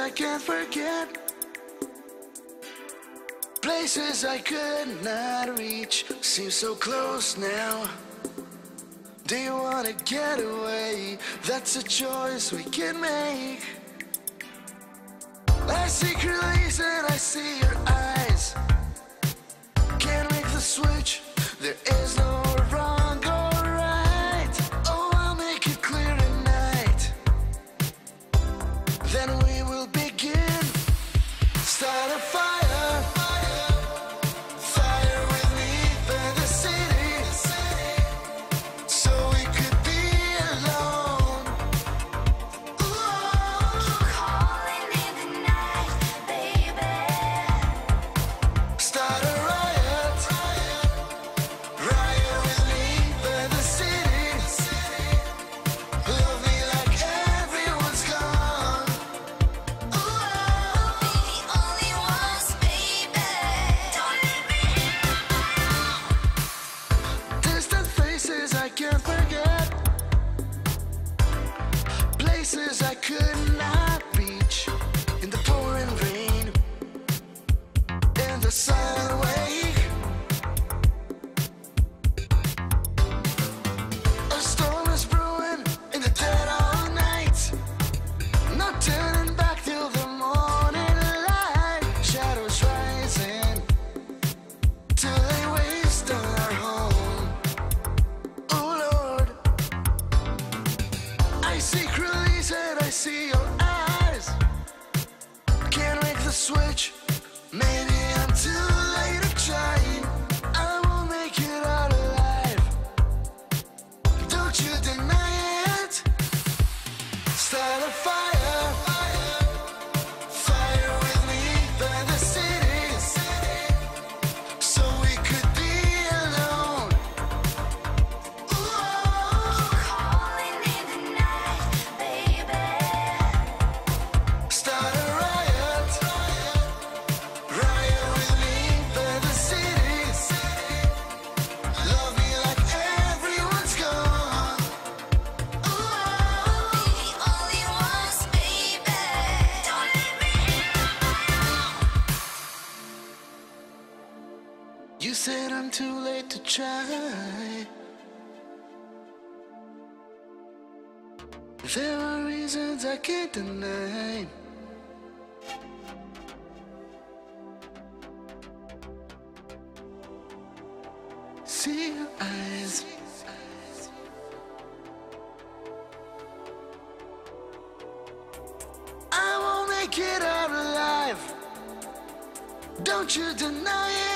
I can't forget. Places I could not reach seem so close now. Do you wanna get away? That's a choice we can make. I see your and I see your eyes. Can't make the switch. There are reasons I can't deny. See your eyes. I won't make it out alive. Don't you deny it.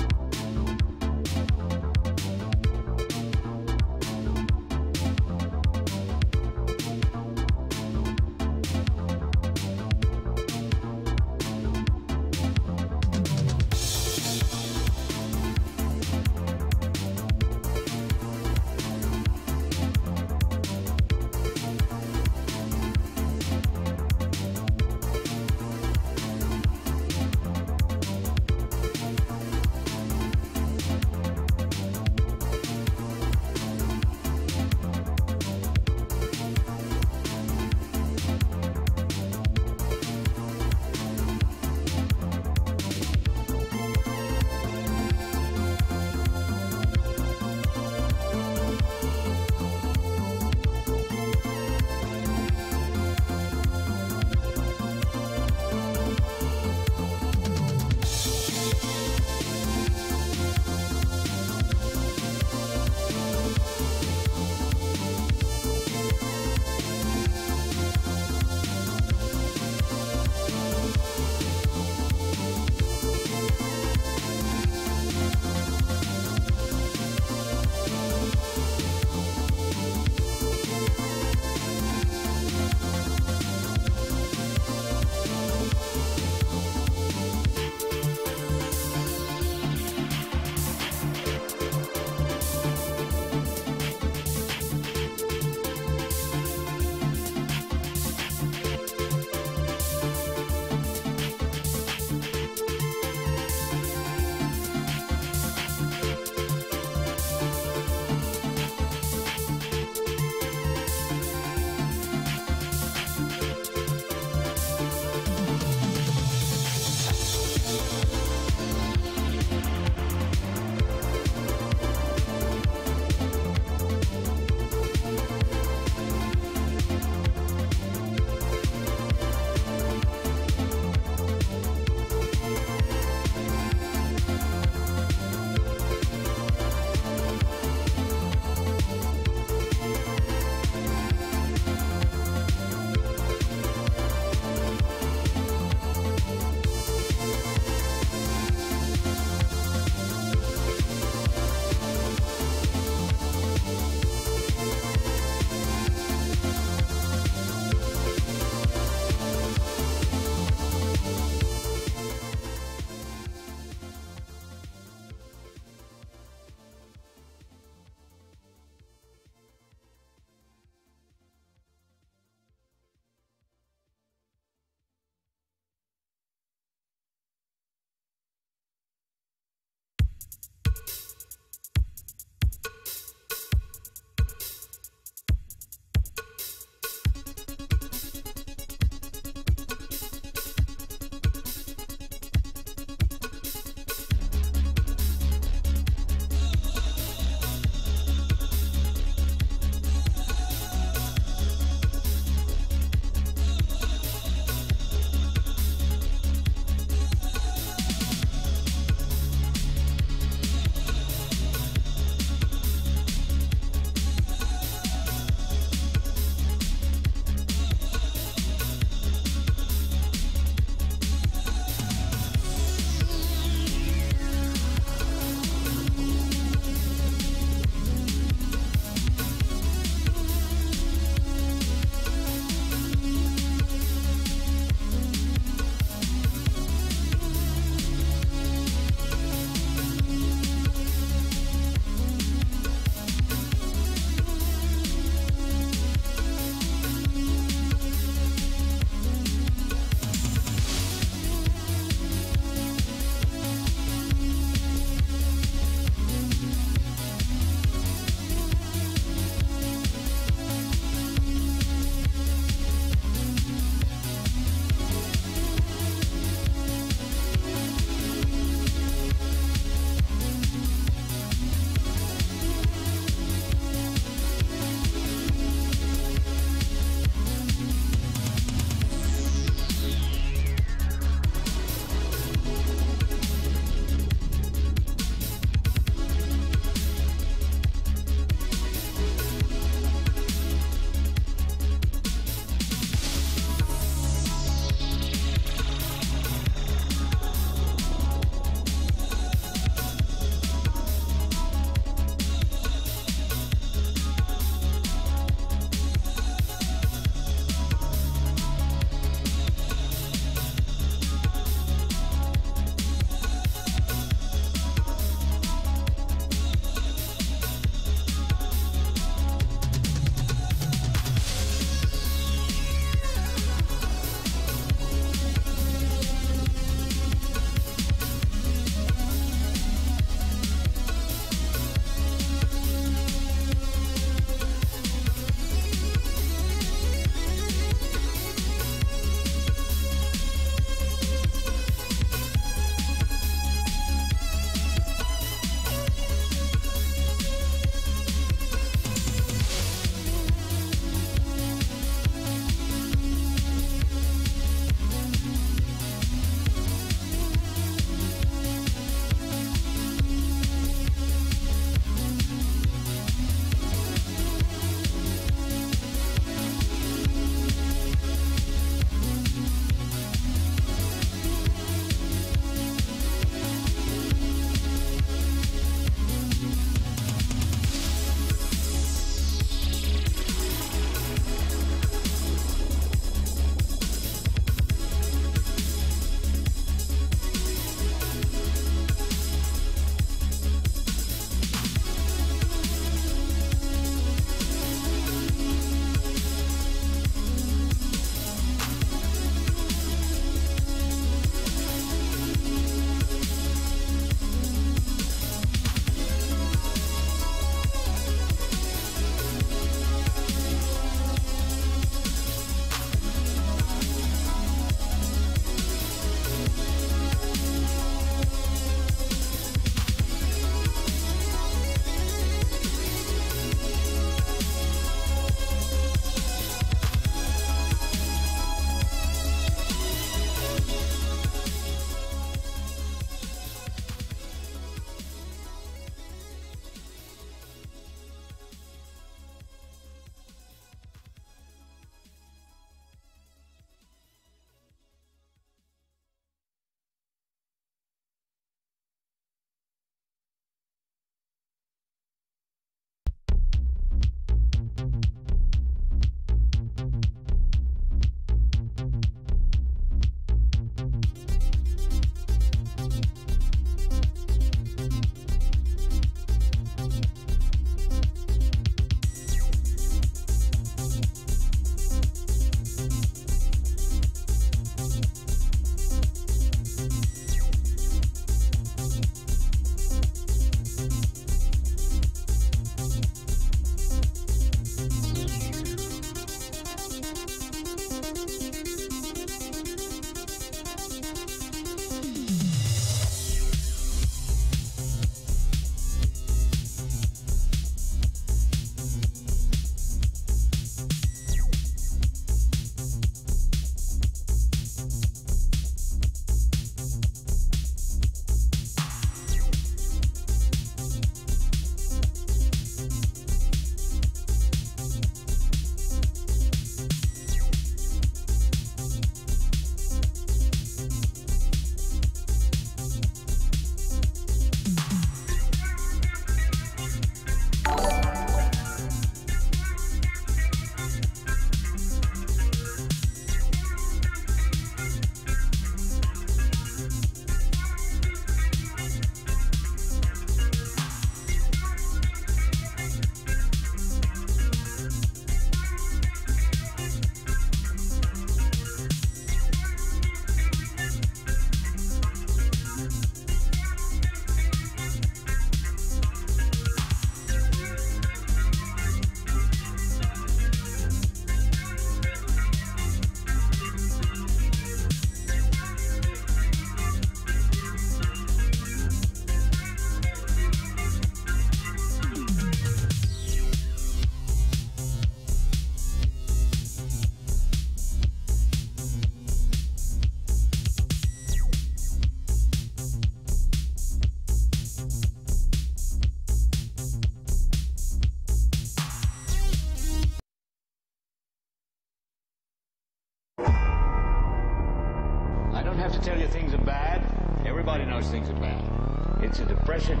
About. It's a depression.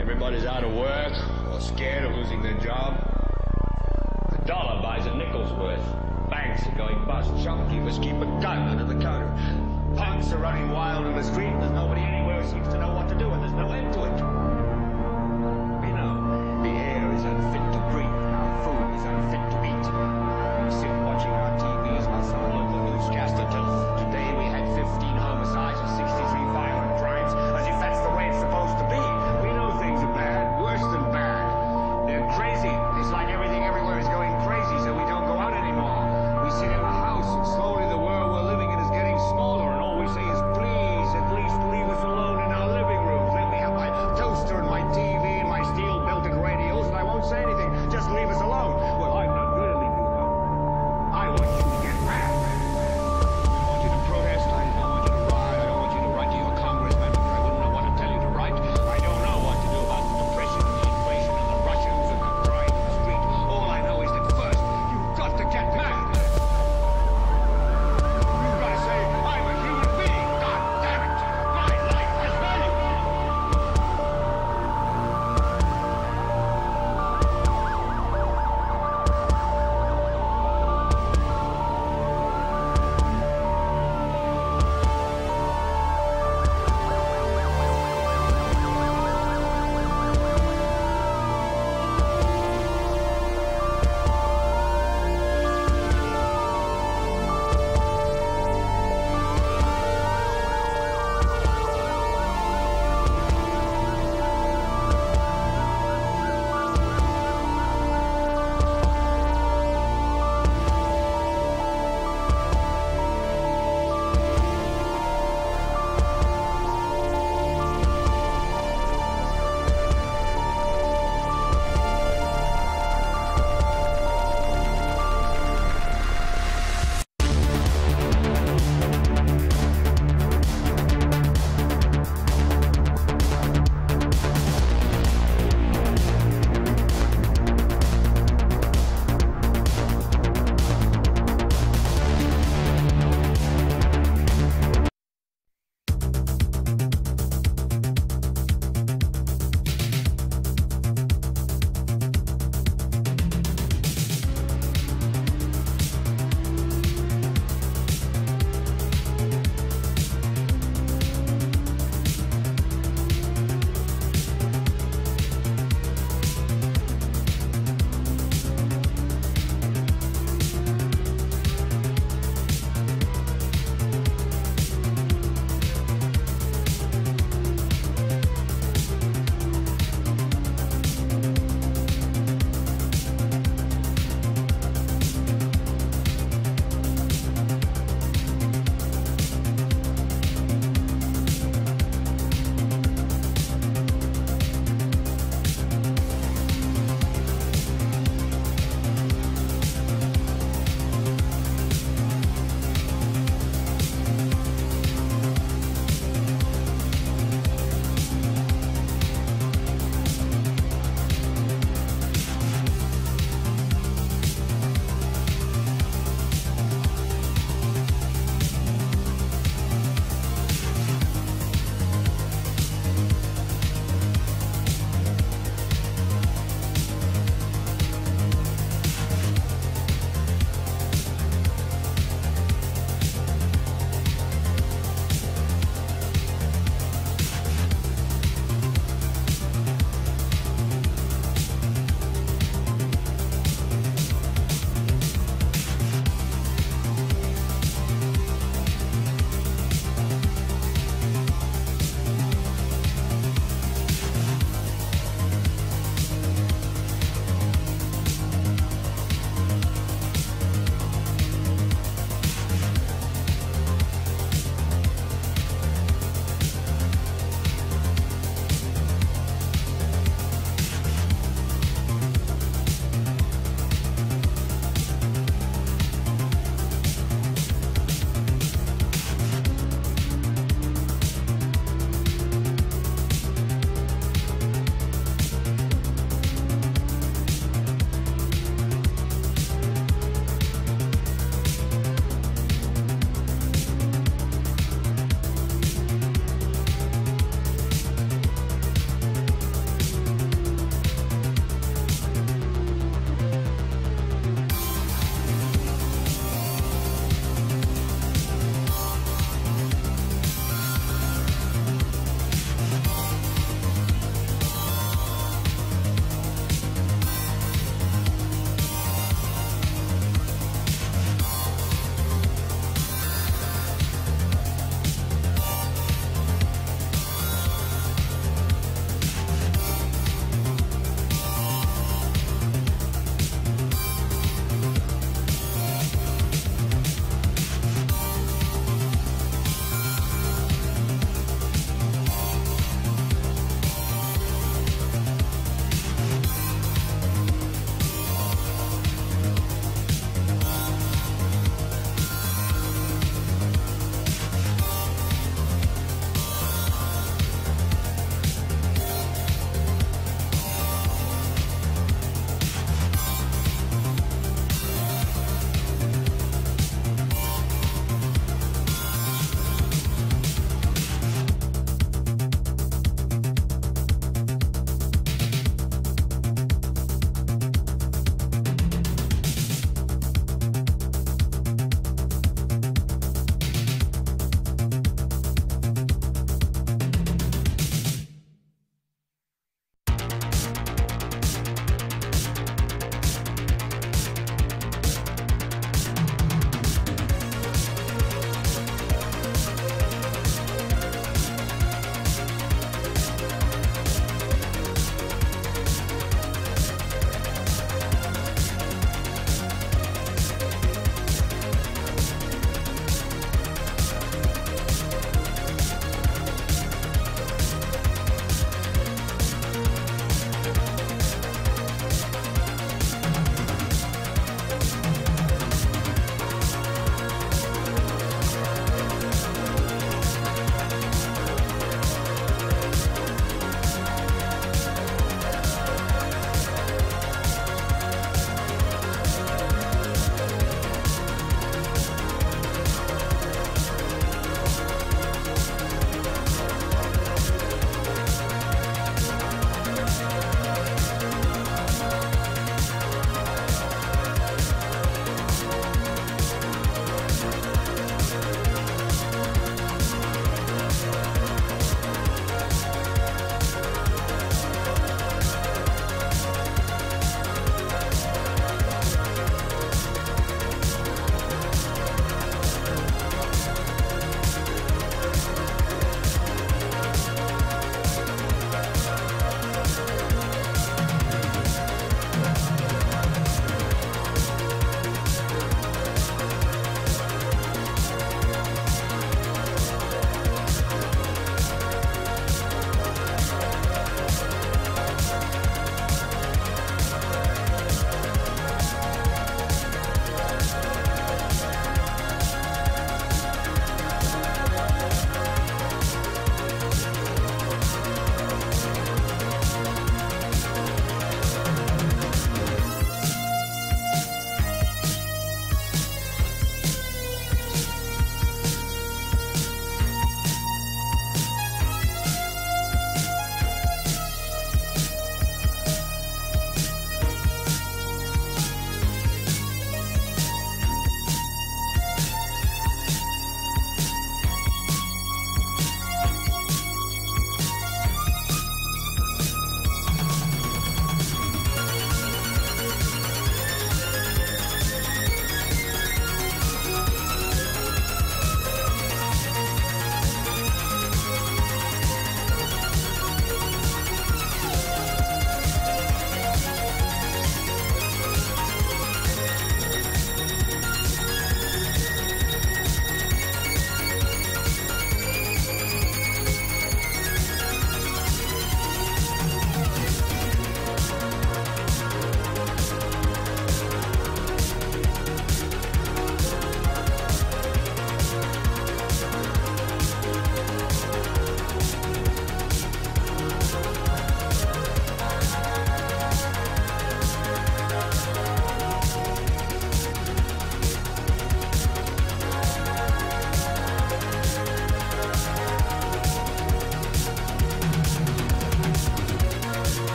Everybody's out of work or scared of losing their job. A dollar buys a nickel's worth. Banks are going bust. Shopkeepers keep a gun under the counter. Punks are running wild in the street.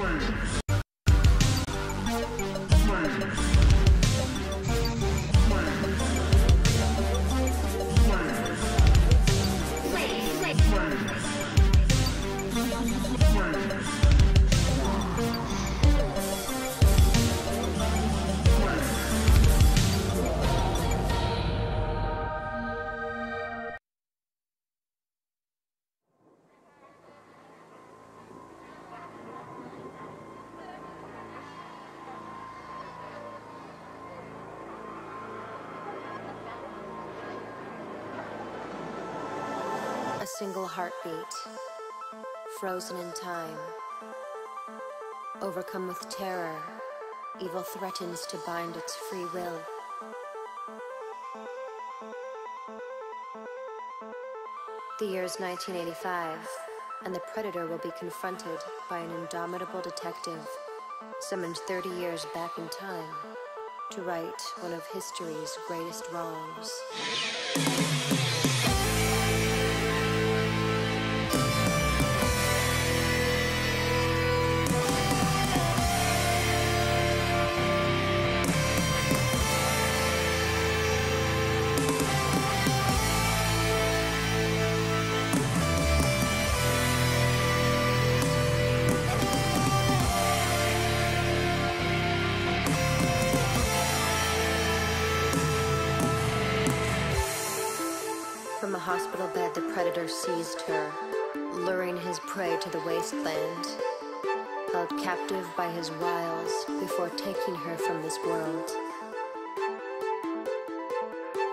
slaves. Single heartbeat, frozen in time. Overcome with terror, evil threatens to bind its free will. The year is 1985, and the predator will be confronted by an indomitable detective summoned 30 years back in time to right one of history's greatest wrongs. Seized her, luring his prey to the wasteland, held captive by his wiles before taking her from this world.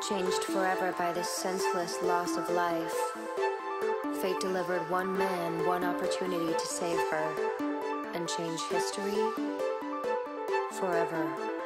Changed forever by this senseless loss of life, fate delivered one man one opportunity to save her and change history forever.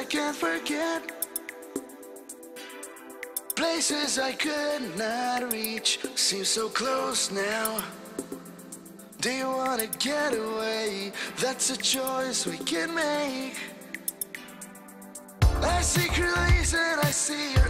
I can't forget. Places I could not reach. Seem so close now. Do you wanna get away? That's a choice we can make. I see secret and I see your